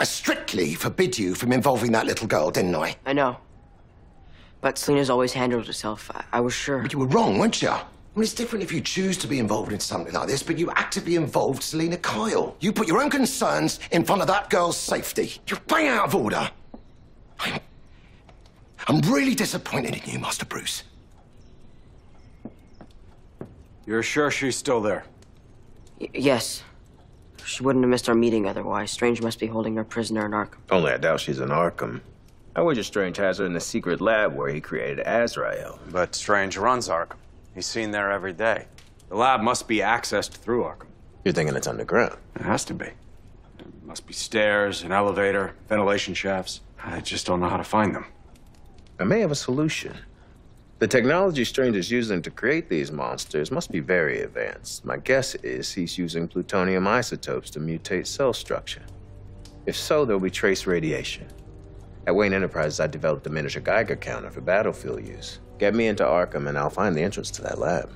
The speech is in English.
I strictly forbid you from involving that little girl, didn't I? I know. But Selina's always handled herself. I, I was sure. But you were wrong, weren't you? I mean, it's different if you choose to be involved in something like this, but you actively involved Selina Kyle. You put your own concerns in front of that girl's safety. You're bang out of order. I'm, I'm really disappointed in you, Master Bruce. You're sure she's still there? Y- yes. She wouldn't have missed our meeting otherwise. Strange must be holding her prisoner in Arkham. Only I doubt she's in Arkham. I wager Strange has her in the secret lab where he created Azrael. But Strange runs Arkham. He's seen there every day. The lab must be accessed through Arkham. You're thinking it's underground? It has to be. There must be stairs, an elevator, ventilation shafts. I just don't know how to find them. I may have a solution. The technology Strange is using to create these monsters must be very advanced. My guess is he's using plutonium isotopes to mutate cell structure. If so, there'll be trace radiation. At Wayne Enterprises, I developed a miniature Geiger counter for battlefield use. Get me into Arkham, and I'll find the entrance to that lab.